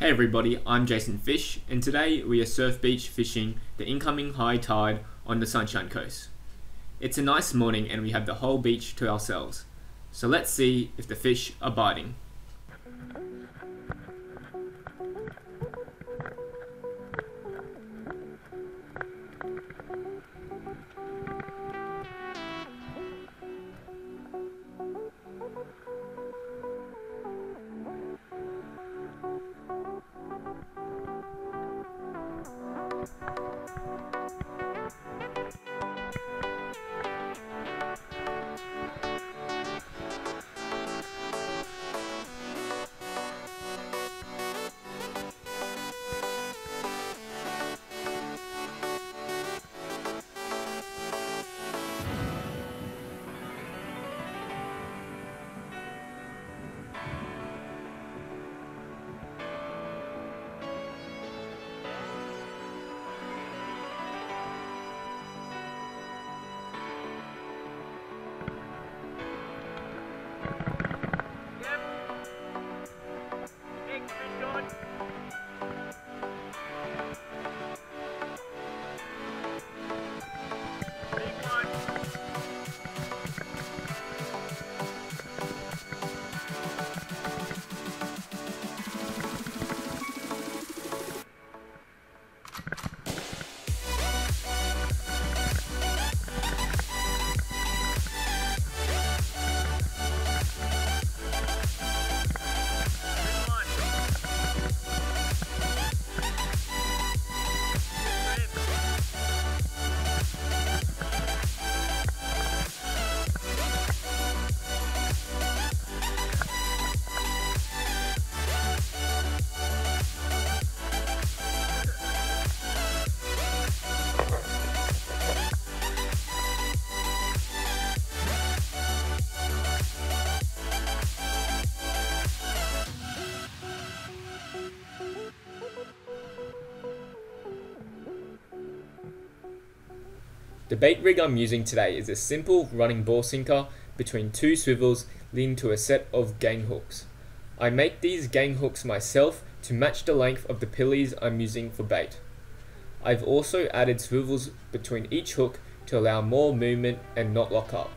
Hey everybody, I'm Jason Fish, and today we are surf beach fishing the incoming high tide on the Sunshine Coast. It's a nice morning and we have the whole beach to ourselves, so let's see if the fish are biting. The bait rig I'm using today is a simple running ball sinker between two swivels leading to a set of gang hooks. I make these gang hooks myself to match the length of the pillies I'm using for bait. I've also added swivels between each hook to allow more movement and not lock up.